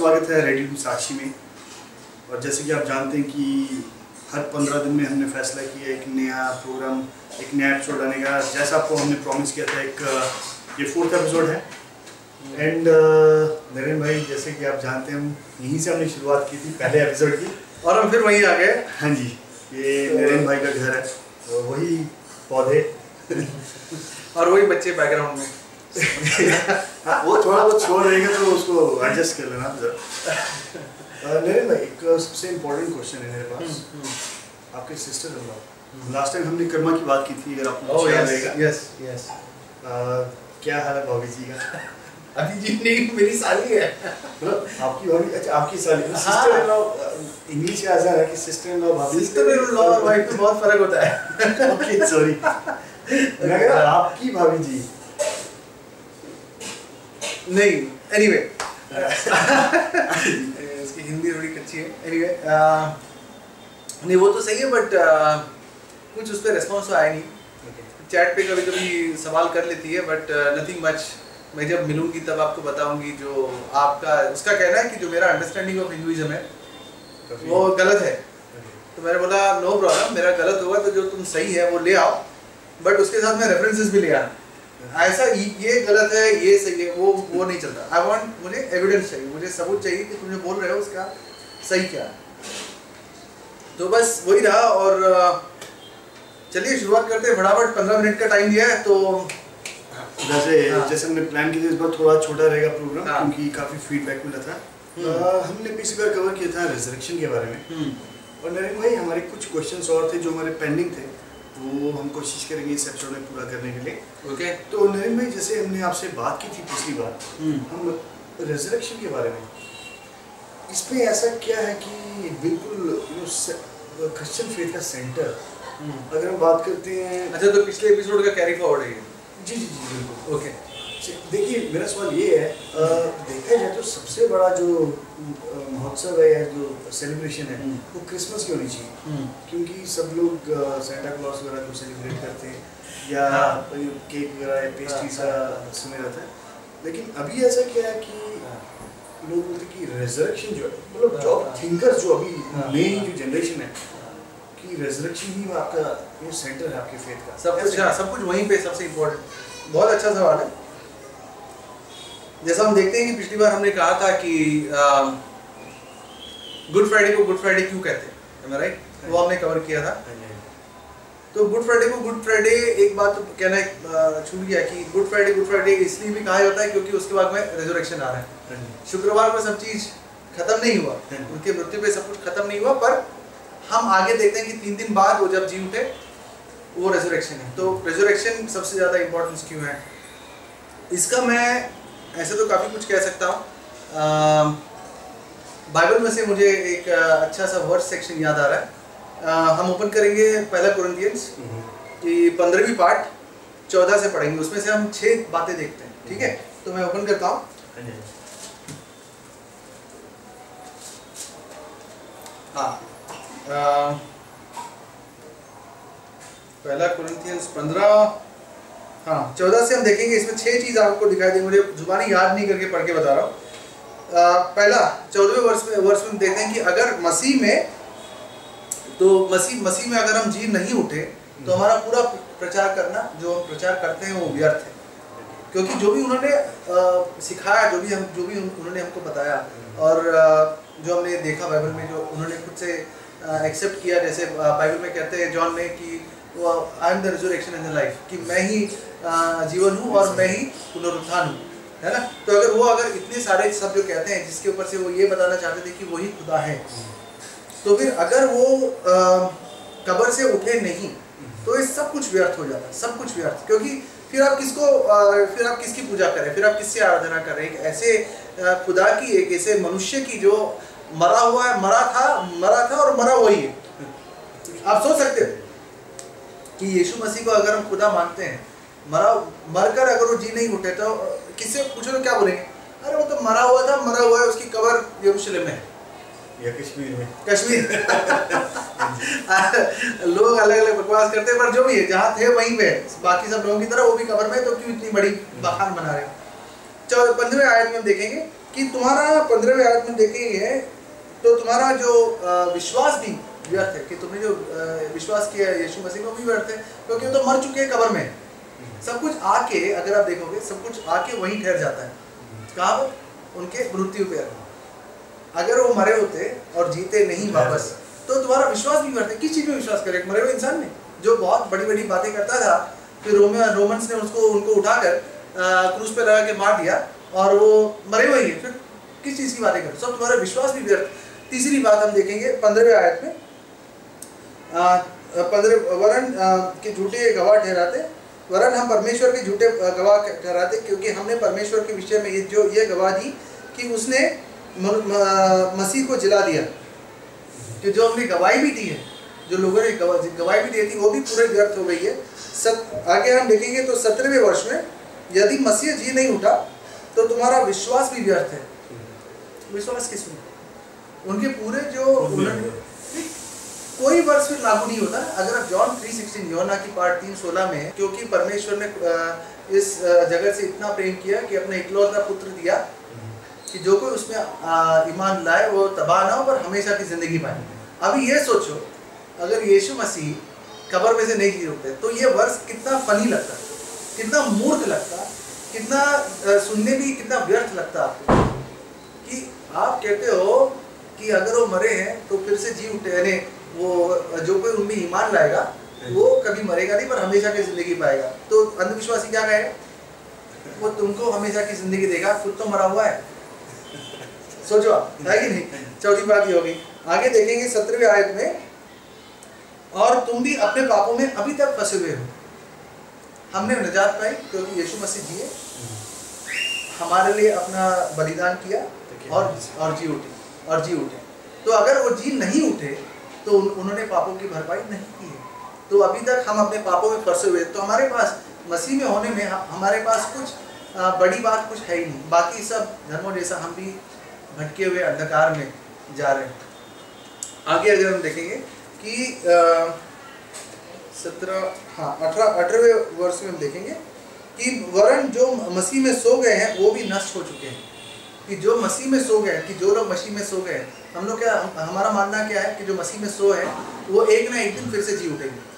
स्वागत है रेडियो साक्षी में। और जैसे कि आप जानते हैं कि हर पंद्रह दिन में हमने फैसला किया एक नया प्रोग्राम एक नया एपिसोड आने का। जैसा आपको हमने प्रॉमिस किया था एक ये फोर्थ एपिसोड है। एंड नरेंद्र भाई जैसे कि आप जानते हैं हम यहीं से हमने शुरुआत की थी पहले एपिसोड की। और हम फिर वहीं आ गए। हाँ जी ये नरेंद्र भाई का घर है तो वही पौधे। और वही बच्चे बैकग्राउंड में। हाँ, वो थोड़ा बहुत शोर रहेगा तो उसको एडजस्ट कर लेना जरा नरेंद्र भाई एक सबसे इम्पोर्टेंट क्वेश्चन है मेरे पास आपके sister in law last time हमने कर्मा की बात की थी अगर आपको याद यस रहेगा यस यस क्या हाल है भाभी जी का अभी जी नहीं मेरी साली है। मतलब आपकी भाभी अच्छा आपकी साली। सिस्टर इन लॉ इंग्लिश में ऐसा है कि सिस्टर इन लॉ भाभी सिस्टर इन लॉ और वाइफ में बहुत फ़र्क होता है। ओके सॉरी मैं आपकी भाभी जी। नहीं एनीवे इसकी हिंदी थोड़ी कच्ची है. एनीवे नहीं वो तो सही है बट कुछ उस पर रेस्पॉन्स तो आया नहीं. चैट पे कभी कभी सवाल कर लेती है बट नथिंग मच मैं जब मिलूँगी तब आपको बताऊँगी जो आपका उसका कहना है कि जो मेरा अंडरस्टैंडिंग ऑफ़ हिंदुइज्म है वो गलत है. तो मैंने बोला नो प्रॉब्लम मेरा गलत होगा तो जो तुम सही है वो ले आओ. बट उसके साथ में रेफरेंसेस भी ले आना ऐसा ये- गलत है ये सही है वो वो नहीं चलता आई वांट मुझे एविडेंस चाहिए मुझे सबूत चाहिए कि तुम जो बोल रहे हो उसका सही क्या है तो बस वही रहा और चलिए शुरुआत करते हैं फटाफट पंद्रह मिनट का टाइम दिया है तो जैसे हाँ। जैसे हमने प्लान किया था इस बार थोड़ा छोटा रहेगा प्रोग्राम हाँ। क्योंकि काफ़ी फीडबैक मिला था हम्म। हमने पिछली बार कवर किया था रिजर्वेशन के बारे में और नरेंद्र भाई हमारे कुछ क्वेश्चंस और थे जो हमारे पेंडिंग थे वो हम कोशिश करेंगे इस एपिसोड में पूरा करने के लिए। ओके तो नरेंद्र भाई जैसे हमने आपसे बात की थी पिछली बार हम रिजर्वेशन के बारे में इसमें ऐसा क्या है कि बिल्कुल क्रिश्चियन फेथ का सेंटर अगर हम बात करते हैं अच्छा तो पिछले एपिसोड का कैरी फॉरवर्ड है जी जी जी बिल्कुल। ओके देखिए मेरा सवाल ये है देखा जाए तो सबसे बड़ा जो महोत्सव है या जो सेलिब्रेशन है हम्म। वो क्रिसमस की होनी चाहिए क्योंकि सब लोग सेंटा क्लॉज वगैरह को सेलिब्रेट करते हैं या हाँ। केक वगैरह या पेस्ट्री हाँ। समय रहता है लेकिन अभी ऐसा क्या है कि लोग बोलते कि रेजरेक्शन जो है मतलब हाँ, जो हाँ। थिंकर्स जो अभी हाँ, नई हाँ। जो जनरेशन है कि रेजरेक्शन ही आपका ये सेंटर है आपके फेथ का सब कुछ हाँ सब कुछ वहीं पे सबसे इम्पोर्टेंट बहुत अच्छा सवाल है जैसा हम देखते हैं कि पिछली बार हमने कहा था कि गुड फ्राइडे को गुड फ्राइडे क्यों कहते हैं? राइट वो हमने कवर किया था। हाँ तो गुड फ्राइडे को गुड फ्राइडे एक बात तो कहना छूट गया कि गुड फ्राइडे गुड फ्राइडे इसलिए भी कहा जाता है क्योंकि उसके बाद में रेजोरेक्शन आ रहा है। हाँ शुक्रवार को सब चीज़ खत्म नहीं हुआ। उनके मृत्यु पे सब कुछ खत्म नहीं हुआ पर हम आगे देखते हैं कि तीन दिन बाद वो जब जी उठे वो रेजोरेक्शन है। तो रेजोरेक्शन सबसे ज़्यादा इम्पोर्टेंस क्यों है? इसका मैं ऐसे तो काफ़ी कुछ कह सकता हूँ। बाइबल में से मुझे एक अच्छा सा वर्स सेक्शन याद आ रहा है। अ, हम ओपन करेंगे पहला हम्म, कि पंद्रहवीं पार्ट चौदह से पढ़ेंगे। उसमें से हम छह बातें देखते हैं ठीक है? तो मैं ओपन करता हूँ। हाँ पहला कुरिन्थियंस पंद्रह हाँ चौदह से हम देखेंगे, इसमें छह चीज़ आपको दिखाई देंगी, मुझे जुबानी याद नहीं करके पढ़ के बता रहा हूँ। पहला, चौदहवें वर्ष में वर्ष में देखते हैं कि अगर मसीह में तो मसीह मसीह में अगर हम जी नहीं उठे तो हमारा पूरा प्रचार करना, जो हम प्रचार करते हैं, वो व्यर्थ है। क्योंकि जो भी उन्होंने सिखाया, जो भी हम, जो भी उन्होंने हमको बताया, और जो हमने देखा बाइबल में, जो उन्होंने खुद से एक्सेप्ट किया, जैसे बाइबल में कहते हैं जॉन में कि I am the resurrection in the life कि मैं ही जीवन हूँ और मैं ही पुनरुत्थान हूँ। है ना? तो अगर वो अगर इतने सारे सब जो कहते हैं, जिसके ऊपर से वो ये बताना चाहते थे कि वही खुदा है तो फिर अगर वो कब्र से उठे नहीं तो ये सब कुछ व्यर्थ हो जाता सब कुछ व्यर्थ। क्योंकि फिर आप किसको फिर आप किसकी पूजा करें? फिर आप किससे आराधना कर एक ऐसे खुदा की, एक ऐसे मनुष्य की जो मरा हुआ है, मरा था मरा था और मरा वही है। आप सोच सकते हो। कि यीशु मसीह को अगर हम खुदा मानते हैं मरा मरकर अगर वो जी नहीं उठे तो किससे पूछो तो क्या बोलेंगे? अरे वो तो मरा हुआ था मरा हुआ है उसकी कबर यरूशलेम में। या कश्मीर में। कश्मीर। लोग अलग अलग बकवास करते हैं पर जो भी है जहाँ थे वहीं पे। बाकी सब लोगों की तरह वो भी कबर में तो क्यों इतनी बड़ी बखान बना रहे हो? पंद्रहवें आयत में हम देखेंगे कि तुम्हारा पंद्रहवें आयत में देखेंगे तो तुम्हारा जो विश्वास भी व्यर्थ है कि तुमने जो विश्वास किया है यीशु मसीह में भी व्यर्थ है क्योंकि वो तो मर चुके हैं कब्र में। सब कुछ आके अगर आप देखोगे सब कुछ आके वहीं ठहर जाता है। कहाँ उनके मृत्यु पे। अगर वो मरे होते और जीते नहीं वापस तो तुम्हारा विश्वास भी व्यर्थ है। किस चीज़ में विश्वास करे मरे हुए इंसान में जो बहुत बड़ी बड़ी बातें करता था फिर रोमियो रोमन्स ने उसको उनको उठाकर क्रूज पे लगा के मार दिया और वो मरे हुए हैं। फिर किस चीज़ की बातें कर सब तुम्हारा विश्वास भी व्यर्थ। तीसरी बात हम देखेंगे पंद्रहवें आयत में पंद्रह वरन के झूठे गवाह ठहराते। वरन हम परमेश्वर के झूठे गवाह ठहराते क्योंकि हमने परमेश्वर के विषय में ये जो ये गवाह दी कि उसने म- म- मसीह को जिला दिया। कि जो हमने गवाही भी दी है जो लोगों ने गवाही भी दी थी वो भी पूरे व्यर्थ हो गई है। सत आगे हम देखेंगे तो सत्रहवें वर्ष में यदि मसीह जी नहीं उठा तो तुम्हारा विश्वास भी व्यर्थ है। विश्वास किसमें? उनके पूरे जो उन्होंने कोई वर्ष फिर लागू नहीं होता। अगर आप जॉन 3:16 योना की पार्ट 3 16 में, क्योंकि परमेश्वर ने इस जगत से इतना प्रेम किया कि अपने इकलौता पुत्र दिया कि जो कोई उसमें ईमान लाए, वो तबाह ना हो, पर हमेशा की ज़िंदगी पाए अभी ये सोचो, अगर यीशु मसीह कब्र में से नहीं जी उठते तो ये वर्ष कितना फनी लगता, कितना मूर्ख लगता, कितना सुनने भी कितना व्यर्थ लगता आपको। कि आप कहते हो कि अगर वो मरे हैं तो फिर से जी उठे वो जो कोई उनमें ईमान लाएगा वो कभी मरेगा नहीं पर हमेशा की ज़िंदगी पाएगा। तो अंधविश्वासी क्या कहेगा? वो तुमको हमेशा की ज़िंदगी देगा खुद तो मरा हुआ है। सोचो आप है कि नहीं? चौथी बात ये होगी। आगे देखेंगे सत्रहवें आयत में और तुम भी अपने पापों में अभी तक फंसे हुए हो। हमने निजात पाई क्योंकि यीशु मसीह जिए हमारे लिए अपना बलिदान किया और और जी उठे और जी उठे। तो अगर वो जी नहीं उठे तो उन, उन्होंने पापों की भरपाई नहीं की है। तो अभी तक हम अपने पापों में फंसे हुए तो हमारे पास मसीह में होने में हमारे पास कुछ बड़ी बात कुछ है ही नहीं। बाकी सब धर्मों जैसा हम भी भटके हुए अंधकार में जा रहे हैं। आगे अगर हम देखेंगे कि सत्रह हाँ अठारह अठारहवें वर्ष में हम देखेंगे कि वरण जो मसीह में सो गए हैं वो भी नष्ट हो चुके हैं। कि जो मसीह में सो गए कि जो लोग मसीह में सो गए हैं हम लोग क्या, हमारा मानना क्या है कि जो मसीह में सो है, वो एक ना एक दिन फिर से जी उठेंगे।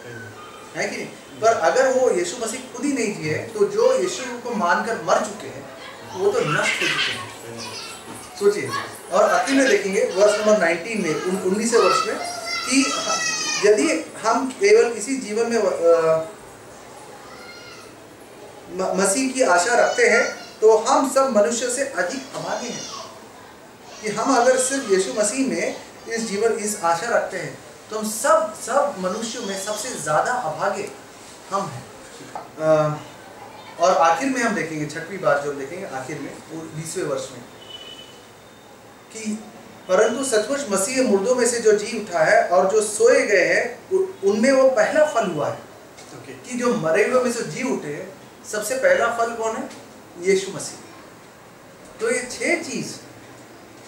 है कि नहीं? पर अगर वो यीशु मसीह खुद ही नहीं जिए तो जो यीशु को मानकर मर चुके हैं, वो तो नष्ट हो चुके हैं। सोचिए। और अति में देखेंगे, वर्ष नंबर 19 में, उन उन्नीसवें वर्ष में, कि यदि हम केवल इसी जीवन में मसीह की आशा रखते हैं तो हम सब मनुष्य से अधिक अभागे हैं। कि हम अगर सिर्फ़ यीशु मसीह में इस जीवन इस आशा रखते हैं तो हम सब सब मनुष्यों में सबसे ज़्यादा अभागे हम हैं। और आखिर में हम देखेंगे छठवीं बात जो हम देखेंगे आखिर में बीसवें वर्ष में कि परंतु सचमुच मसीह मुर्दों में से जो जी उठा है और जो सोए गए हैं उनमें वो पहला फल हुआ है। ओके कि जो मरे हुए में से जी उठे सबसे पहला फल कौन है? यीशु मसीह। तो ये छह चीज़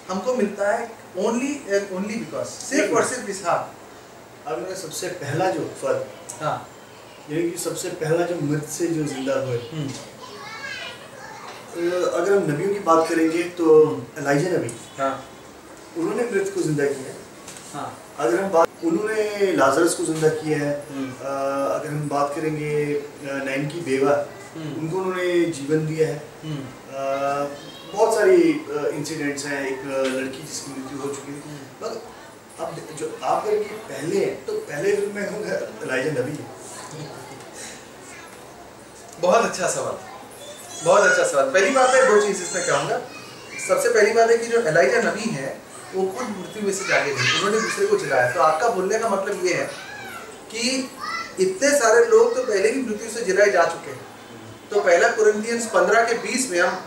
हमको मिलता है ओनली एंड ओनली बिकॉज़ सिर्फ़ और सिर्फ़ इस हाँ अब इनका सबसे पहला जो फल हाँ। यानी कि सबसे पहला जो मृत से जो ज़िंदा हुए। हम्म, अगर हम नबियों की बात करेंगे तो एलाइजा नबी हाँ। उन्होंने मृत को ज़िंदा किया है। अगर हम बात उन्होंने लाजरस को ज़िंदा किया है। हम्म, अगर हम बात करेंगे नैन की बेवा हम्म, उनको उन्होंने जीवन दिया है। बहुत सारी इंसिडेंट्स हैं। एक लड़की जिसकी मृत्यु हो चुकी है हम्म। पर अब जो आप ये पहले हैं तो पहले फिर मैं कहूँगा एलाइजा नबी बहुत अच्छा सवाल। बहुत अच्छा सवाल। पहली बात है दो चीज़ इसमें कहूँगा। सबसे पहली बात है कि जो एलाइजा नबी है वो खुद मृत्यु में से जागे नहीं उन्होंने दूसरे को जगाया। तो आपका बोलने का मतलब ये है कि इतने सारे लोग तो पहले ही मृत्यु से जिलाए जा चुके हैं। तो पहला कुरिन्थियंस पंद्रह के बीस में हम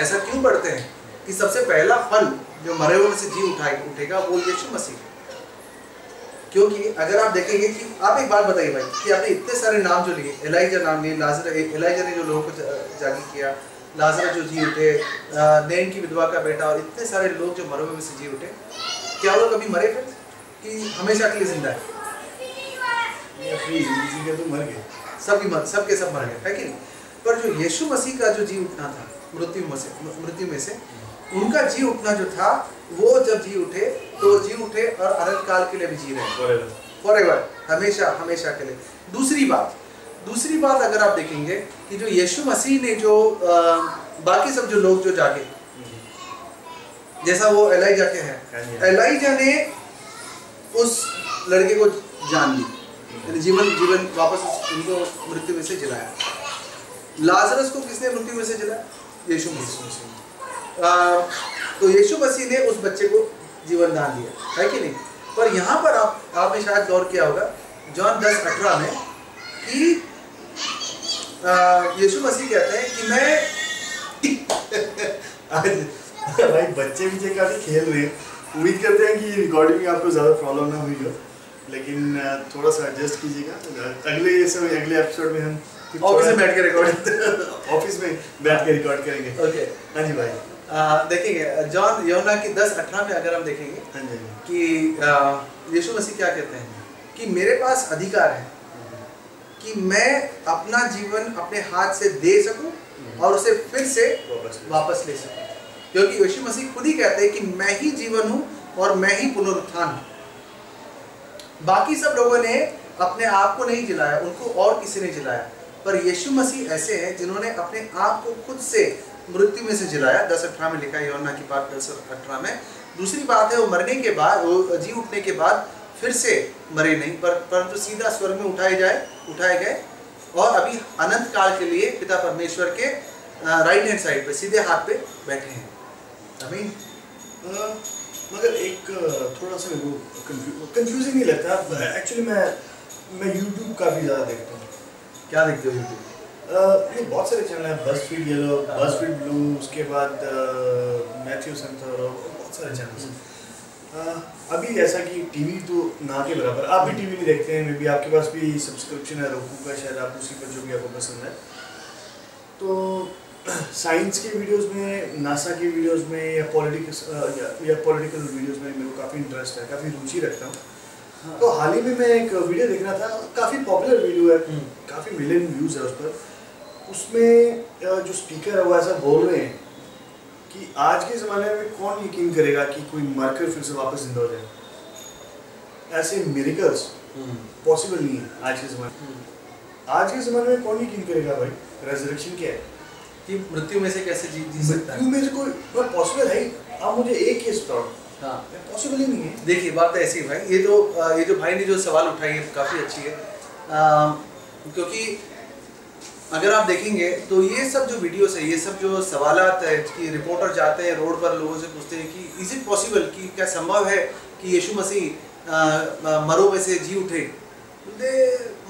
ऐसा क्यों पढ़ते हैं कि सबसे पहला फल जो मरे हुए में से जी उठाए उठेगा वो यीशु मसीह। क्योंकि अगर आप देखेंगे कि आप एक बात बताइए भाई कि आपने इतने सारे नाम जो लिए एलाइजा नाम लिए लाजर एलाइजा ने जो लोगों को जागी किया लाजर जो जी उठे नैन की विधवा का बेटा और इतने सारे लोग जो मरे हुए में से जी उठे क्या वो कभी मरे फिर? कि हमेशा के लिए ज़िंदा है? तो मर गए। सब मर सब के सब मर गए है कि नहीं? पर जो यीशु मसीह का जो जी उठना था मृत्यु में से मृत्यु में से। उनका जी उठना जो था वो जब जी उठे तो जी उठे और अनंत काल के लिए भी जी रहे हैं. फॉर हमेशा हमेशा के लिए। दूसरी बात दूसरी बात अगर आप देखेंगे कि जो यीशु मसीह ने जो अ, बाकी सब जो लोग जो जागे जैसा वो एलाइजा के हाँ हैं एलाइजा ने उस लड़के को जान ली। यानी जीवन जीवन वापस उनको मृत्यु में से जिलाया। लाजरस को किसने मृत्यु में से जिलाया? यीशु मसीह तो यीशु मसीह ने उस बच्चे को जीवन दान दिया, है कि नहीं? पर यहाँ पर आप, आपने शायद गौर किया होगा, जॉन दस अठारह में कि यीशु मसीह कहते हैं कि मैं भाई बच्चे भी काफ़ी खेल रहे हैं। उम्मीद करते हैं कि रिकॉर्डिंग में आपको ज़्यादा प्रॉब्लम ना हुई हो, लेकिन थोड़ा सा एडजस्ट कीजिएगा। अगले समय अगले एपिसोड में हम ऑफ़िस में बैठ के रिकॉर्ड ऑफ़िस में बैठ के रिकॉर्ड करेंगे। ओके हाँ जी भाई देखेंगे जॉन योना की दस अठारह में अगर हम देखेंगे हाँ हाँ। कि यीशु मसीह क्या कहते हैं? कि मेरे पास अधिकार है कि मैं अपना जीवन अपने हाथ से दे सकूँ और उसे फिर से वापस ले सकूँ। क्योंकि यीशु मसीह खुद ही कहते हैं कि मैं ही जीवन हूँ और मैं ही पुनरुत्थान हूँ। बाकी सब लोगों ने अपने आप को नहीं जिलाया उनको और किसी ने जिलाया। पर यीशु मसीह ऐसे हैं जिन्होंने अपने आप को खुद से मृत्यु में से जिलाया। दस अठारह में लिखा है योना की बात दस अठारह में। दूसरी बात है, वो मरने के बाद, वो जी उठने के बाद फिर से मरे नहीं, पर परंतु सीधा स्वर्ग में उठाए जाए, उठाए गए। और अभी अनंत काल के लिए पिता परमेश्वर के राइट हैंड साइड पे, सीधे हाथ पे बैठे हैं। अमीन मगर एक थोड़ा सा को कंफ्यूजिंग नहीं लगता। है एक्चुअली मैं मैं यूट्यूब काफ़ी ज़्यादा देखता हूँ। क्या देखते हो यूट्यूब नहीं बहुत सारे चैनल हैं। Bus feed yellow bus feed blue उसके बाद मैथ्यू और बहुत सारे चैनल अभी ऐसा कि टीवी तो ना के बराबर आप भी टीवी नहीं देखते हैं मे बी आपके पास भी सब्सक्रिप्शन है रोकू का शायद आप उसी पर जो भी आपको पसंद है। तो साइंस के वीडियोस में नासा के वीडियोस में या पॉलिटिक्स या, या पॉलिटिकल वीडियोस में मेरे को काफ़ी इंटरेस्ट है काफ़ी रुचि रखता हूँ। तो हाल ही में मैं एक वीडियो देख रहा था काफ़ी पॉपुलर वीडियो है हम्म। काफ़ी मिलियन व्यूज़ है उस पर। उसमें जो स्पीकर है वो ऐसा बोल रहे हैं कि आज के ज़माने में कौन यकीन करेगा कि कोई मरकर फिर से वापस ज़िंदा हो जाए? ऐसे मिरेकल्स पॉसिबल नहीं है आज के ज़माने में। आज के ज़माने में कौन यकीन करेगा भाई? रेजरेक्शन क्या है? कि मृत्यु में से कैसे जी जी सकता मृत्यु में से कोई पॉसिबल है ही। आप मुझे एक केस बताओ। हाँ। पॉसिबल ही नहीं है। देखिए बात तो ऐसी है भाई ये जो अ, ये जो भाई ने जो सवाल उठाई है काफ़ी अच्छी है। क्योंकि अगर आप देखेंगे तो ये सब जो वीडियोस है ये सब जो सवालात है कि रिपोर्टर जाते हैं रोड पर लोगों से पूछते हैं कि इज़ इट पॉसिबल कि क्या संभव है कि यीशु मसीह मरो में से जी उठे? बोलते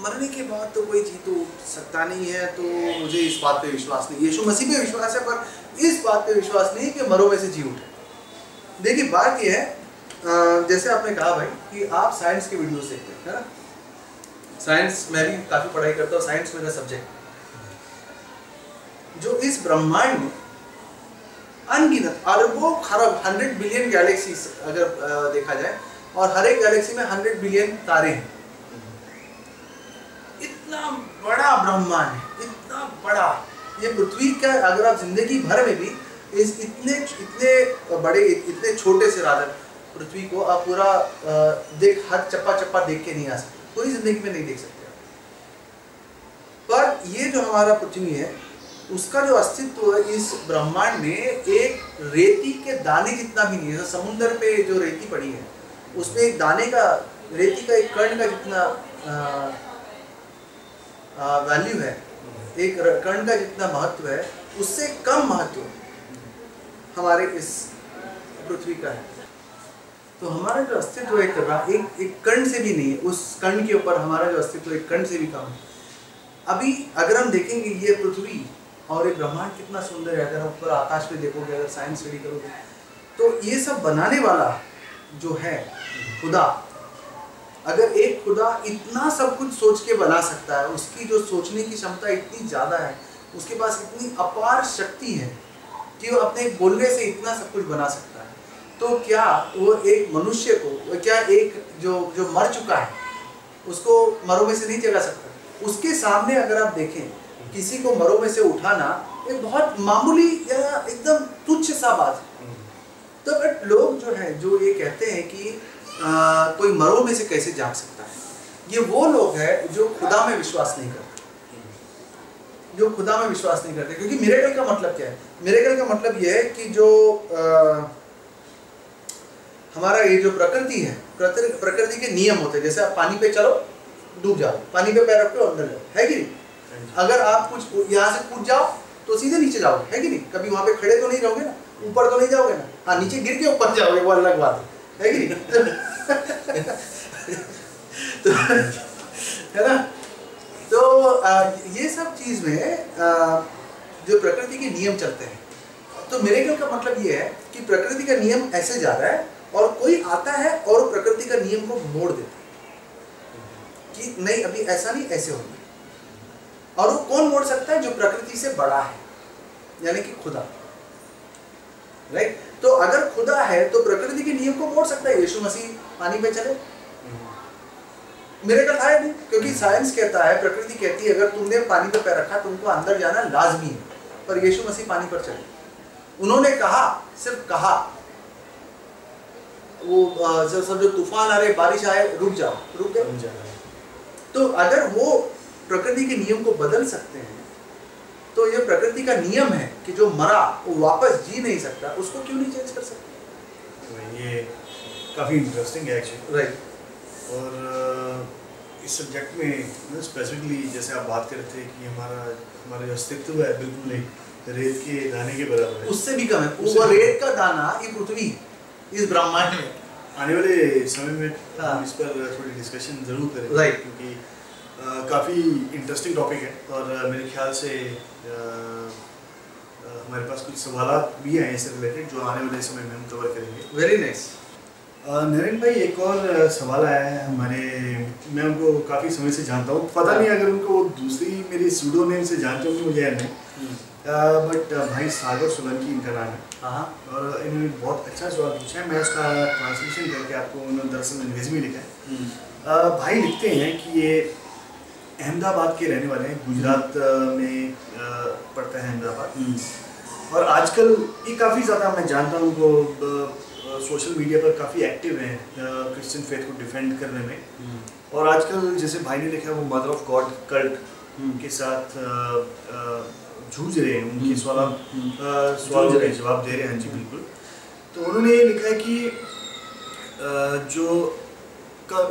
मरने के बाद तो कोई जी तो उठ सकता नहीं है तो मुझे इस बात पे विश्वास नहीं। यीशु मसीह पे विश्वास है पर इस बात पे विश्वास नहीं कि मरो में से जी उठे। देखिए, बात यह है जैसे आपने कहा भाई, कि आप साइंस के वीडियोस देखते हैं साइंस मैं भी काफ़ी पढ़ाई करता हूँ साइंस मेरा सब्जेक्ट जो इस ब्रह्मांड में अनगिनत अरबों खरब हंड्रेड बिलियन गैलेक्सी अगर देखा जाए, और हर एक गैलेक्सी में हंड्रेड बिलियन तारे हैं। इतना बड़ा ब्रह्मांड है, इतना बड़ा। ये पृथ्वी का, अगर आप ज़िंदगी भर में भी इस इतने इतने बड़े, इतने छोटे से राधर पृथ्वी को आप पूरा देख हर चप्पा चप्पा देख के नहीं आ सकते। पूरी ज़िंदगी में नहीं देख सकते पर ये जो हमारा पृथ्वी है, उसका जो अस्तित्व है, इस ब्रह्मांड में एक रेती के दाने जितना भी नहीं है, जैसे समुंदर पे जो रेती पड़ी है, उसमें एक दाने का, रेती का एक कर्ण का जितना वैल्यू है, एक कर्ण का जितना महत्व है, उससे कम महत्व हमारे इस पृथ्वी का है। तो हमारा जो अस्तित्व एक एक एक कण से भी नहीं है, उस कण के ऊपर हमारा जो अस्तित्व एक कण से भी कम है। अभी अगर हम देखेंगे ये पृथ्वी और ये ब्रह्मांड कितना सुंदर है, अगर हम ऊपर आकाश में देखोगे, अगर साइंस स्टडी करोगे तो ये सब बनाने वाला जो है खुदा, अगर एक खुदा इतना सब कुछ सोच के बना सकता है, उसकी जो सोचने की क्षमता इतनी ज़्यादा है, उसके पास इतनी अपार शक्ति है कि वो अपने बोलने से इतना सब कुछ बना सकता है। तो क्या वो एक मनुष्य को क्या एक जो जो मर चुका है उसको मरो में से नहीं जगा सकता? उसके सामने अगर आप देखें किसी को मरो में से उठाना एक बहुत मामूली या एकदम तुच्छ सा बात है। तो बट लोग जो है जो ये कहते हैं कि आ, कोई मरो में से कैसे जाग सकता है? ये वो लोग हैं जो खुदा में विश्वास नहीं करते। जो खुदा में विश्वास नहीं करते क्योंकि मिरेकल का मतलब क्या है? मिरेकल का मतलब ये है कि जो आ, हमारा ये जो प्रकृति है प्रकृति प्रकृति के नियम होते हैं जैसे आप पानी पे चलो डूब जाओ पानी पे पैर रखो अंदर जाओ है कि नहीं? अगर आप कुछ यहाँ से कूद जाओ तो सीधे नीचे जाओगे है कि नहीं? कभी वहाँ पे खड़े तो नहीं रहोगे ना? ऊपर तो नहीं जाओगे ना? हाँ नीचे गिर के ऊपर जाओगे वो अलग बात है है कि नहीं? तो है ना? तो ये सब चीज़ में जो प्रकृति के नियम चलते हैं। तो मेरे ख्याल का मतलब ये है कि प्रकृति का नियम ऐसे जा रहा है और कोई आता है और प्रकृति का नियम को मोड़ देता है। कि नहीं, अभी ऐसा नहीं, ऐसे होगा और वो कौन मोड़ सकता है? जो प्रकृति से बड़ा है, यानी कि खुदा। राइट तो अगर खुदा है तो प्रकृति के नियम को मोड़ सकता है। यीशु मसीह पानी में चले। मेरे का था नहीं क्योंकि साइंस कहता है प्रकृति कहती है अगर तुमने पानी पे पैर रखा तुमको अंदर जाना लाजमी है। पर यीशु मसीह पानी पर चले। उन्होंने कहा सिर्फ़ कहा वो जब सब जो तूफ़ान आ रहे बारिश आए रुक जाओ रुक गए। तो अगर वो प्रकृति के नियम को बदल सकते हैं तो ये प्रकृति का नियम है कि जो मरा वो वापस जी नहीं सकता उसको क्यों नहीं चेंज कर सकते? तो ये काफ़ी इंटरेस्टिंग है एक्चुअली राइट और इस सब्जेक्ट में स्पेसिफिकली जैसे आप बात कर रहे थे कि हमारा हमारा जो अस्तित्व है बिल्कुल एक रेत के दाने के बराबर है। उससे भी कम है। वो रेत का दाना ये पृथ्वी इस ब्रह्मांड में। आने वाले समय में हाँ। हम इस पर थोड़ी डिस्कशन ज़रूर करेंगे Right. क्योंकि काफ़ी इंटरेस्टिंग टॉपिक है। और मेरे ख्याल से अ, हमारे पास कुछ सवाल भी हैं इससे रिलेटेड जो आने वाले समय में हम कवर करेंगे। वेरी नाइस नरेंद्र भाई एक और सवाल आया है हमारे मैं उनको काफ़ी समय से जानता हूँ। पता नहीं अगर उनको दूसरी मेरी सूडो नेम से जानते होंगे मुझे या नहीं। बट भाई सागर सोलंकी इनका नाम है। हाँ और इन्होंने बहुत अच्छा सवाल पूछा है। मैं उसका ट्रांसलेशन करके आपको उन्होंने दरअसल अंग्रेज़ी में लिखा है। भाई लिखते हैं कि ये अहमदाबाद के रहने वाले हैं। गुजरात में पड़ता है अहमदाबाद। और आजकल ये काफ़ी ज़्यादा मैं जानता हूँ उनको सोशल मीडिया पर काफ़ी एक्टिव हैं क्रिश्चियन फेथ को डिफेंड करने में। और आजकल जैसे भाई ने लिखा है वो मदर ऑफ़ गॉड कल्ट के साथ जूझ रहे हैं उनके हम्म, सवाल हम्म, सवालों हैं। जवाब दे रहे हैं हाँ जी बिल्कुल। तो उन्होंने ये लिखा है कि जो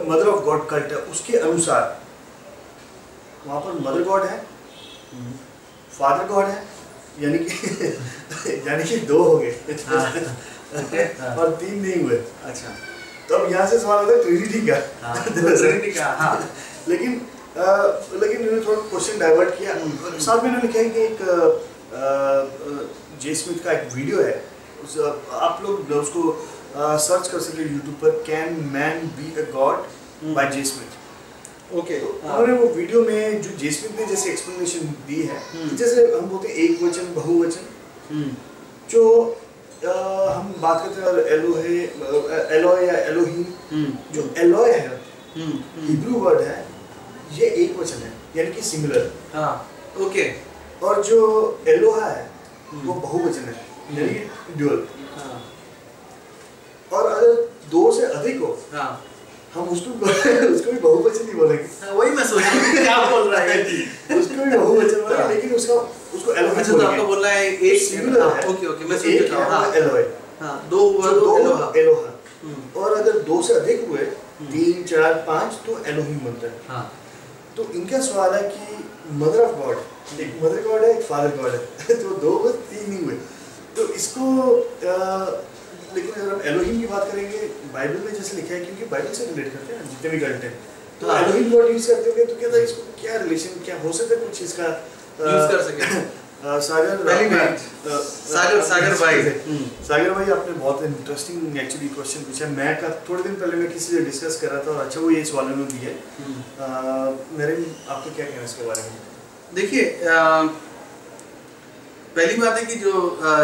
मदर ऑफ़ गॉड कल्ट है उसके अनुसार वहाँ पर मदर गॉड है फादर गॉड है यानी कि यानी कि दो हो गए। हाँ। और तीन नहीं हुए। अच्छा। तो अब यहाँ से सवाल होता है ट्रिनिटी का हाँ? Trinity का हाँ लेकिन लेकिन इन्होंने थोड़ा क्वेश्चन डाइवर्ट किया। साथ में इन्होंने लिखा है कि एक जे स्मिथ का एक वीडियो है। उस आप लोग उसको सर्च कर सकते हैं यूट्यूब पर can man be a god by J Smith okay तो उन्होंने वो वीडियो में जो जे स्मिथ ने जैसे एक्सप्लेनेशन दी है हम्म। जैसे हम बोलते हैं एक वचन बहुवचन। जो हम बात करते हैं एलोहे एलोय या एलोहीम जो एलोय है हिब्रू वर्ड है ये एक वचन है यानी कि सिंगुलर हाँ ओके। और जो एलोहा है हम्म। वो बहुवचन है यानी ड्यूअल हाँ। और अगर दो से अधिक हो हाँ। हम उसको उसको भी बहुवचन नहीं बोलेंगे। हाँ, वही मैं सोच रहा हूँ क्या बोल रहा है। उसको भी बहुवचन बोलेंगे हाँ। लेकिन उसका उसको एलोही अच्छा तो आपको बोलना है एक सिंगुलर हाँ, है ओके ओके मैं समझ रहा हूँ है हाँ। एलोय हाँ दो हुआ तो दो एलोहा एलोहा हम्म, और अगर दो से अधिक हुए तीन चार पाँच तो एलोहिम बनता है। हाँ। तो इनका सवाल है कि मदर ऑफ़ गॉड एक मदर गॉड है एक फादर गॉड है। तो दो हुए तीन नहीं हुए। तो इसको लेकिन अगर हम एलोहिम की बात करेंगे बाइबल में जैसे लिखा है क्योंकि बाइबल से रिलेट करते हैं जितने भी गलत हैं। तो हाँ। एलोहिम वर्ड यूज़ करते होंगे तो क्या था इसको क्या रिलेशन क्या हो सकता है कुछ इसका? यूज़ कर सके। सागर भाई। सागर भाई आपने बहुत इंटरेस्टिंग एक्चुअली क्वेश्चन पूछा। मैं का थोड़े दिन पहले मैं किसी से डिस्कस कर रहा था और अच्छा वो ये सवाल उन्होंने दिया। हम्म। मेरे आपको क्या कहना है इसके बारे में? देखिए पहली बात है कि जो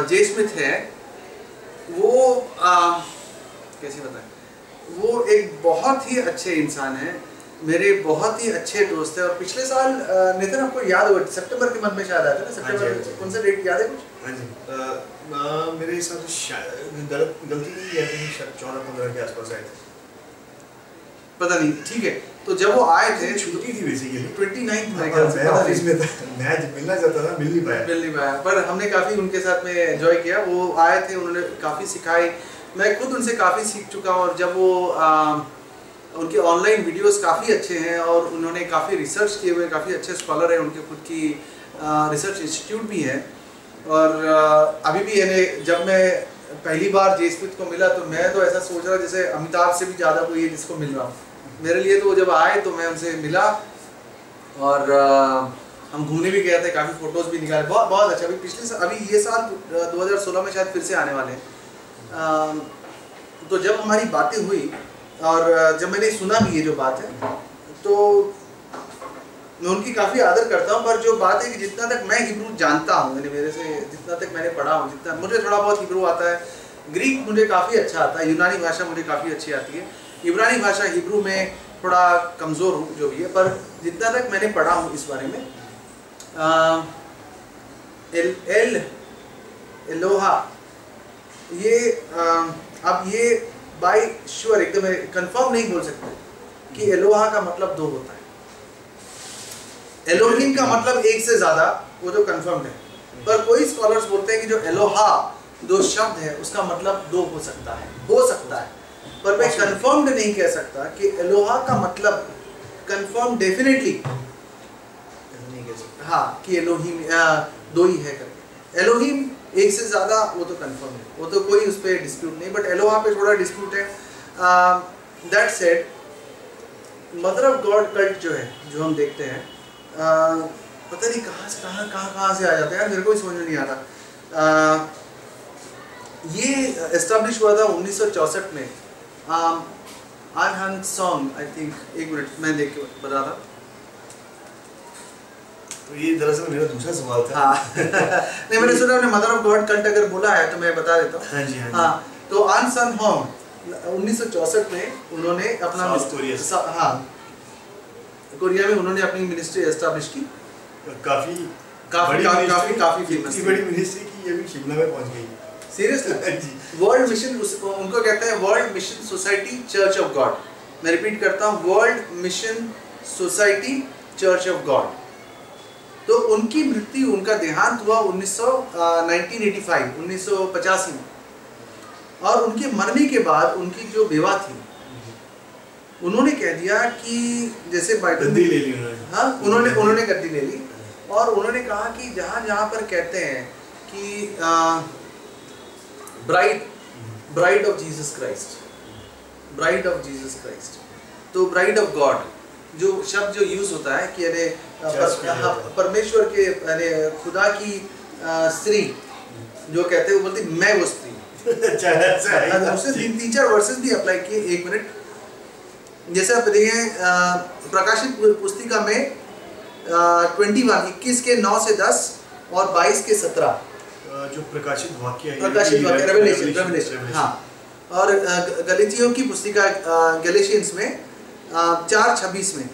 जे स्मिथ है वो अ, कैसे बताएँ? वो एक बहुत ही अच्छे इंसान है। मेरे बहुत ही अच्छे दोस्त हैं और पिछले साल नितिन आपको याद होगा सितंबर के मंथ में शायद आया था ना हाँ सितंबर कौन सा डेट याद है कुछ? हाँ जी। मेरे हिसाब से शायद गलत गलती नहीं है कि शायद चौदह पंद्रह के आसपास आए थे। पता नहीं ठीक है। तो जब वो आए थे छुट्टी थी बेसिकली ट्वेंटी नाइन्थ में मैच मिलना चाहता था मिल नहीं पाया। मिल नहीं पाया। पर हमने काफ़ी उनके साथ में एंजॉय किया। वो आए थे उन्होंने काफ़ी सिखाई। मैं खुद उनसे काफ़ी सीख चुका हूँ और जब वो आ, उनके ऑनलाइन वीडियोस काफ़ी अच्छे हैं और उन्होंने काफ़ी रिसर्च किए हुए काफ़ी अच्छे स्कॉलर हैं उनके खुद की रिसर्च इंस्टीट्यूट भी है। और अभी भी यानी जब मैं पहली बार जे को मिला तो मैं तो ऐसा सोच रहा जैसे अमिताभ से भी ज़्यादा कोई है जिसको मिल रहा हूँ। मेरे लिए तो वो जब आए तो मैं उनसे मिला और हम घूमने भी गए थे काफ़ी फ़ोटोज़ भी निकाले। बहुत बहुत अच्छा। अभी पिछले साल अभी ये साल अ, 2016 में शायद फिर से आने वाले हैं। तो जब हमारी बातें हुई और जब मैंने सुना भी ये जो बात है तो मैं उनकी काफ़ी आदर करता हूँ पर जो बात है कि जितना तक मैं हिब्रू जानता हूँ यानी मेरे से जितना तक मैंने पढ़ा हूँ जितना मुझे थोड़ा बहुत हिब्रू आता है ग्रीक मुझे काफ़ी अच्छा आता है यूनानी भाषा मुझे काफ़ी अच्छी आती है। इब्रानी भाषा हिब्रू में थोड़ा कमज़ोर हूँ जो भी है पर जितना तक मैंने पढ़ा हूँ इस बारे में अ, एल एल एलोहा ये अ, अब ये बाय श्योर एकदम कंफर्म नहीं बोल सकते कि एलोहा का मतलब दो होता है। एलोहिम का मतलब एक से ज़्यादा वो जो कंफर्म है। पर कोई स्कॉलर्स बोलते हैं कि जो एलोहा दो शब्द है उसका मतलब दो हो सकता है हो सकता है। पर मैं कंफर्म्ड नहीं कह सकता कि एलोहा का मतलब कंफर्म डेफिनेटली नहीं कह सकता। हाँ कि एलोहिम दो ही है करके। एलोहिम एक से ज़्यादा वो तो कंफर्म है। वो तो कोई उस पर डिस्प्यूट नहीं बट एलोहा पे थोड़ा डिस्प्यूट है। That said mother of god cult जो है जो हम देखते हैं अ, पता नहीं कहाँ से कहाँ कहाँ कहाँ से आ जाते हैं मेरे को ही समझ में नहीं आता अ, ये एस्टेब्लिश हुआ था 1964 में। Ahn Han Song I think एक मिनट मैं देख के बता रहा तो ये दरअसल मेरा दूसरा सवाल था। हाँ। नहीं मैंने सुना आपने मदर ऑफ़ गॉड कल्ट अगर बोला है तो मैं बता देता हूँ। हाँ जी हाँ हाँ तो आन सन होंग उन्नीस में उन्होंने अपना हाँ कोरिया में उन्होंने अपनी मिनिस्ट्री एस्टेब्लिश की। काफ़ी काफी- काफी- काफी- काफ़ी famous बड़ी मिनिस्ट्री की ये भी शिमला में पहुँच गई। सीरियसली वर्ल्ड मिशन उनको कहते हैं world mission society church of god मैं रिपीट करता हूँ world mission society church of god तो उनकी मृत्यु उनका देहांत हुआ 1900 अ, 1985 1985 में। और उनके मरने के बाद उनकी जो बेवा थी उन्होंने कह दिया कि जैसे गद्दी ले ली हाँ उन्होंने उन्होंने गद्दी ले ली। और उन्होंने कहा कि जहाँ जहाँ पर कहते हैं कि bride bride of Jesus Christ bride of Jesus Christ. तो ब्राइड ऑफ़ गॉड जो शब्द जो यूज़ होता है कि अरे हाँ। परमेश्वर के अरे खुदा की स्त्री जो कहते हैं वो बोलती मैं वो स्त्री अच्छा उसने तीन तीन चार वर्सेस भी अप्लाई किए एक मिनट। जैसे आप देखें प्रकाशित पुस्तिका में ट्वेंटी वन इक्कीस के नौ से दस और बाईस के सत्रह। जो प्रकाशित वाक्य है प्रकाशित वाक्य रेवलेशन रेवलेशन हाँ। और अ, की पुस्तिका गलेशियंस में चार छब्बीस में।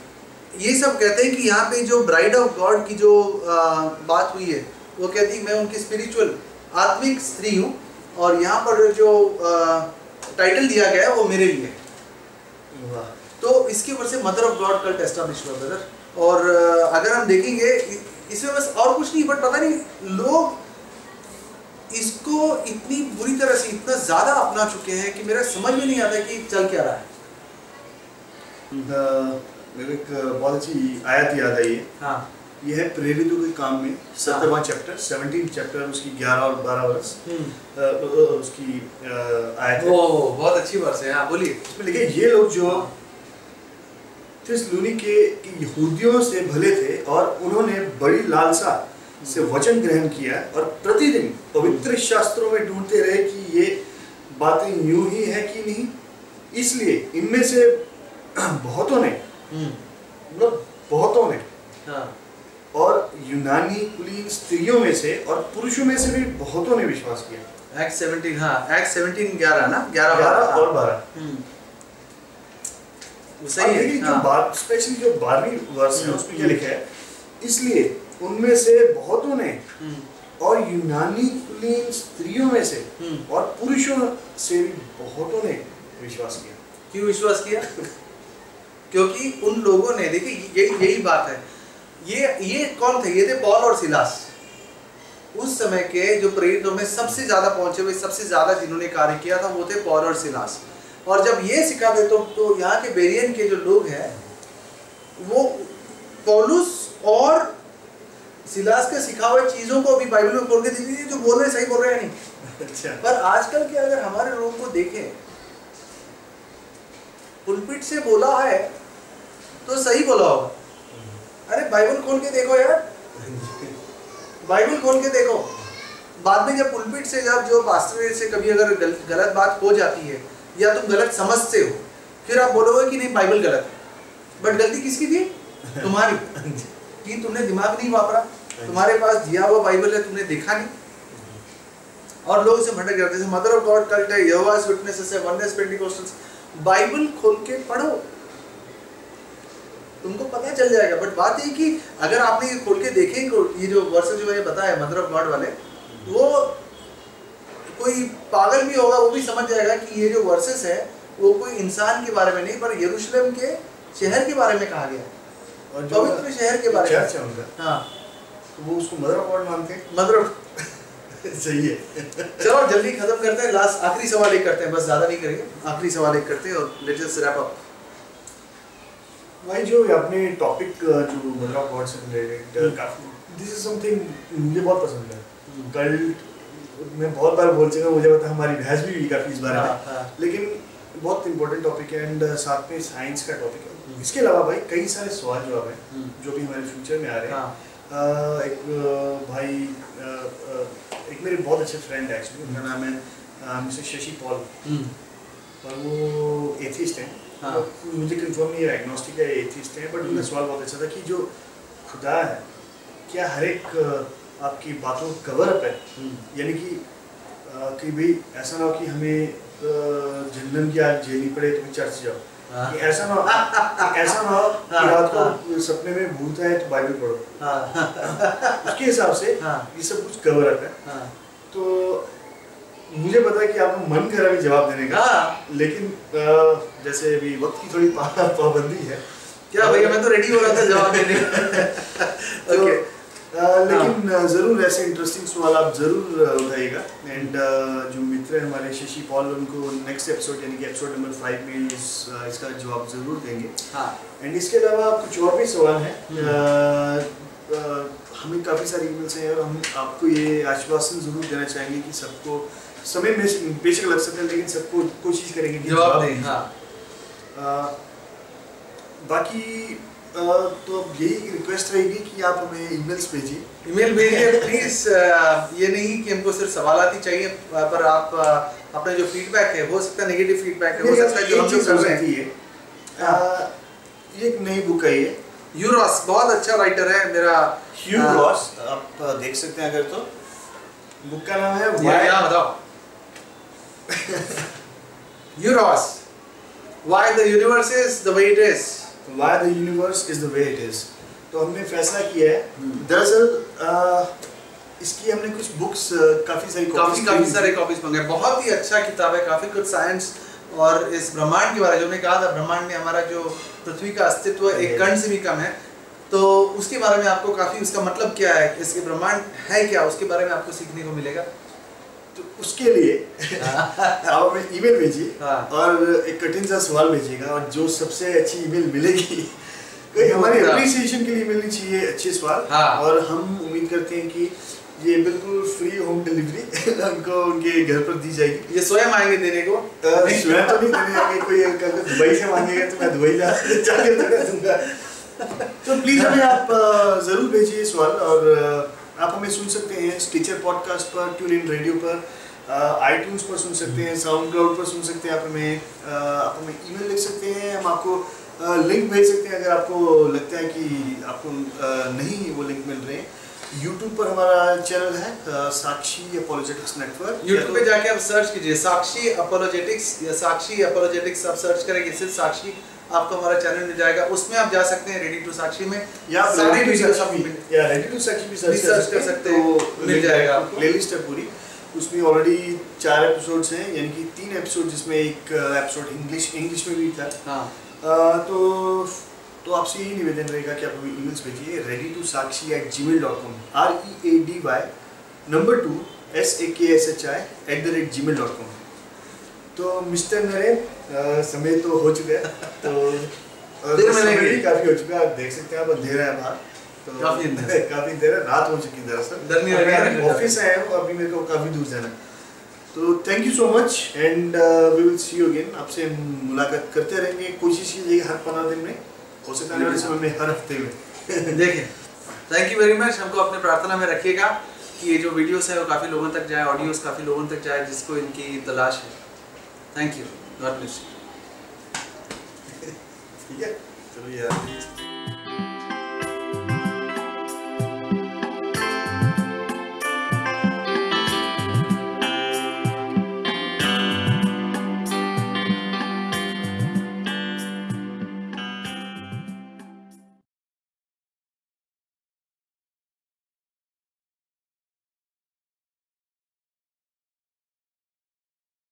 ये सब कहते हैं कि यहाँ पे जो ब्राइड ऑफ़ गॉड की जो अ, बात हुई है वो कहती है मैं उनकी स्पिरिचुअल आत्मिक स्त्री हूँ और यहाँ पर जो टाइटल दिया गया है वो मेरे लिए तो इसके ऊपर से mother of god cult establish हुआ ब्रदर और अगर हम देखेंगे इसमें बस और कुछ नहीं बट पता नहीं लोग इसको इतनी बुरी तरह से इतना ज़्यादा अपना चुके हैं कि मेरा समझ में नहीं आता कि चल क्या रहा है। द- मेरे एक बहुत अच्छी आयत याद आई है। हाँ ये है प्रेरितों के काम में सत्रहवां चैप्टर सेवनटीन चैप्टर उसकी ग्यारह और बारह वर्ष। अ, उसकी आयत है। ओ बहुत अच्छी वर्ष है। हाँ बोलिए। इसमें लिखे ये लोग जो थिस्सलुनी के के यहूदियों से भले थे और उन्होंने बड़ी लालसा से वचन ग्रहण किया और प्रतिदिन पवित्र शास्त्रों में ढूंढते रहे कि ये बातें यूँ ही है कि नहीं। इसलिए इनमें से बहुतों ने मतलब बहुतों ने हाँ। और यूनानी कुलीन स्त्रियों में से और पुरुषों में से भी बहुतों ने विश्वास किया। एक्ट सेवनटीन हाँ एक्ट सेवनटीन ग्यारह ना? ग्यारह ग्यारह बारह, और बारह। हम्म। सही है, जो हाँ। बात स्पेशली जो बारहवीं वर्ष है हम्म, उसमें क्या लिखा है इसलिए उनमें से बहुतों ने हम्म, और यूनानी कुलीन स्त्रियों में से हम्म। और पुरुषों से भी बहुतों ने विश्वास किया। क्यों विश्वास किया? क्योंकि उन लोगों ने देखिए यही यही बात है। ये ये कौन थे? ये थे पॉल और सिलास। उस समय के जो प्रेरितों में सबसे ज़्यादा पहुँचे हुए सबसे ज़्यादा जिन्होंने कार्य किया था वो थे पॉल और सिलास। और जब ये सिखाते तो तो यहाँ के बेरियन के जो लोग हैं वो पौलुस और सिलास के सिखा हुए चीज़ों को अभी बाइबल में खोल के देखिए जो बोल रहे सही बोल रहे हैं नहीं। अच्छा। पर आजकल के अगर हमारे लोगों को देखें पुलपिट से बोला है तो सही बोला। होगा अरे बाइबल खोल के देखो यार। बाइबल खोल के देखो। बाद में जब पुलपिट से जब जो पास्टर से कभी अगर गल, गलत बात हो जाती है या तुम गलत समझते हो फिर आप बोलोगे कि नहीं बाइबल गलत है। बट गलती किसकी थी? तुम्हारी। कि तुमने दिमाग नहीं वापरा। तुम्हारे पास दिया हुआ बाइबल है तुमने देखा नहीं। और लोग इसे भटक जाते मदर ऑफ़ गॉड कल्ट है बाइबल खोल के पढ़ो। तुमको पता चल जाएगा बट बात ये कि अगर आपने ये खोल के देखे ये जो वर्सेस जो मैंने बताया मदर ऑफ़ गॉड वाले वो कोई पागल भी होगा वो भी समझ जाएगा कि ये जो वर्सेस है वो कोई इंसान के बारे में नहीं पर यरूशलेम के शहर के बारे में कहा गया। है और जो पवित्र शहर के बारे में। है तो वो उसको मदर ऑफ़ गॉड मानते हैं? मदर ऑफ़ सही है। चलो जल्दी खत्म करते हैं लास्ट आखिरी सवाल एक करते हैं बस ज़्यादा नहीं करेंगे आखिरी सवाल एक करते हैं और लेटेस्ट रैप अप भाई जो आपने टॉपिक जो मदर ऑफ़ गॉड से रिलेटेड काफ़ी। दिस इज़ समथिंग मुझे बहुत पसंद है। कल्ट मैं बहुत बार बोल चुका मुझे पता हमारी बहस भी हुई काफ़ी इस बारे हाँ, में। हाँ। लेकिन बहुत इंपॉर्टेंट टॉपिक है एंड साथ में साइंस का टॉपिक है। हम्म। इसके अलावा भाई कई सारे सवाल जवाब हैं हम्म। जो भी हमारे फ्यूचर में आ रहे हैं। हाँ, एक भाई एक मेरे बहुत अच्छे फ्रेंड है एक्चुअली उनका नाम है मिस्टर शशि पॉल। हम्म, और वो एथिस्ट हैं। हाँ। मुझे कंफर्म नहीं है एग्नोस्टिक है एथिस्ट हैं बट उनका। सवाल बहुत अच्छा था कि जो खुदा है क्या हर एक आपकी बातों को कवर अप है? हम्म। यानी कि कि भाई ऐसा ना हो कि हमें जहन्नम की आग झेलनी पड़े तो भी चर्च जाओ। हाँ, कि ऐसा ना हो ऐसा ना हो कि हाँ, रात हाँ। को सपने में भूत है तो बाइबल पढ़ो। हाँ, उसके हिसाब से हाँ, ये सब कुछ कवर अप है। हाँ, तो मुझे पता है कि आपको मन कर है जवाब देने का हाँ। लेकिन अ, जैसे अभी वक्त की थोड़ी पाबंदी है। क्या भैया मैं तो रेडी हो रहा था जवाब देने तो, ओके अ, लेकिन अ, ज़रूर ऐसे इंटरेस्टिंग सवाल आप ज़रूर उठाइएगा। एंड जो मित्र हैं हमारे शशि पॉल उनको नेक्स्ट एपिसोड यानी कि एपिसोड नंबर फाइव में इस इसका जवाब ज़रूर देंगे। हाँ। एंड इसके अलावा कुछ और भी सवाल हैं? हम्म। हमें काफ़ी सारे ईमेल्स हैं और हम आपको ये आश्वासन ज़रूर देना चाहेंगे कि सबको समय में बेशक लग सकता है लेकिन सबको कोशिश करेंगे कि जवाब दें। हाँ। बाकी अ, तो अब यही रिक्वेस्ट रहेगी कि आप हमें ईमेल्स भेजिए ईमेल भेजिए प्लीज़ ये नहीं कि हमको सिर्फ़ सवालात ही चाहिए पर आप अपना जो फीडबैक है हो सकता है नेगेटिव फीडबैक है हो सकता है जो हम जो कर रहे हैं। ये एक नई बुक है। यूरोस बहुत अच्छा राइटर है मेरा हाँ। आप देख सकते हैं अगर तो। बुक का नाम है ये बताओ। Euros why the universe is the way it is Why the universe is the way it is. तो हमने फैसला किया है। हम्म। दरअसल इसकी हमने कुछ बुक्स काफ़ी सारी काफ़ी काफ़ी सारे कॉपीज मंगाए बहुत ही अच्छा किताब है काफ़ी कुछ साइंस और इस ब्रह्मांड के बारे में जो हमने कहा था ब्रह्मांड में हमारा जो पृथ्वी का अस्तित्व एक. कण से भी कम है। तो उसके बारे में आपको काफ़ी उसका मतलब क्या है? इसके ब्रह्मांड है क्या? उसके बारे में आपको सीखने को मिलेगा। उसके लिए। आप हमें ईमेल भेजिए हाँ। और एक कठिन सा सवाल भेजिएगा और जो सबसे अच्छी ईमेल मिलेगी। कोई वो हमारी पूरा- अप्रिसिएशन के लिए मिलनी चाहिए अच्छे सवाल। हाँ। और हम उम्मीद करते हैं कि ये बिल्कुल फ्री होम डिलीवरी उनको उनके घर पर दी जाएगी। ये स्वयं आएँगे देने को? स्वयं तो नहीं देने आगे कोई अगर दुबई से मांगेगा तो मैं दुबई जा जाके थोड़ा दूँगा। तो प्लीज़ हमें आप ज़रूर भेजिए सवाल और आप हमें सुन सकते हैं स्टीचर पॉडकास्ट पर ट्यून इन रेडियो पर। आईट्यून्स पर सुन सकते हैं साउंड क्लाउड पर सुन सकते हैं आप हमें आप हमें ईमेल लिख सकते हैं हम आपको लिंक भेज सकते हैं अगर आपको लगता है कि आपको नहीं वो लिंक मिल रहे हैं। यूट्यूब पर हमारा चैनल है साक्षी अपोलोजेटिक्स नेटवर्क यूट्यूब पे जाके आप सर्च कीजिए साक्षी अपोलोजेटिक्स या साक्षी अपोलोजेटिक्स आप सर्च करेंगे सिर्फ़ साक्षी आपको हमारा चैनल मिल जाएगा। उसमें आप जा सकते हैं रेडी टू साक्षी में। या आप सारी रेडी टू साक्षी भी या रेडी टू साक्षी भी सर्च कर सकते हैं तो मिल जाएगा प्लेलिस्ट है पूरी। उसमें ऑलरेडी चार एपिसोड्स हैं यानी कि तीन एपिसोड जिसमें एक एपिसोड इंग्लिश इंग्लिश में भी था। हाँ। अ, तो तो आपसे यही निवेदन रहेगा कि आप हमें ईमेल्स भेजिए ready two Sakshi at Gmail dot com R E A D Y number two S A K S H I at the rate Gmail dot com तो मिस्टर नरेन समय तो हो चुका है तो काफ़ी हो चुका है आप देख सकते हैं आप अंधेरा है बाहर। तो काफ़ी अंधेरा। काफ़ी अंधेरा है, रात हो चुकी दरअसल। है? ऑफ़िस हूँ अभी मेरे को काफ़ी दूर जाना है। तो thank you so much and we will see you again आपसे मुलाकात करते रहेंगे कोशिश कीजिए हर पंद्रह दिन में हो सकता है समय में हर हफ़्ते में। देखिए थैंक यू वेरी मच हमको अपने प्रार्थना में रखिएगा कि ये जो वीडियोस है वो काफ़ी लोगों तक जाए ऑडियोस काफ़ी लोगों तक जाए जिसको इनकी तलाश है। थैंक यू गॉड ब्लेस है चलो यार।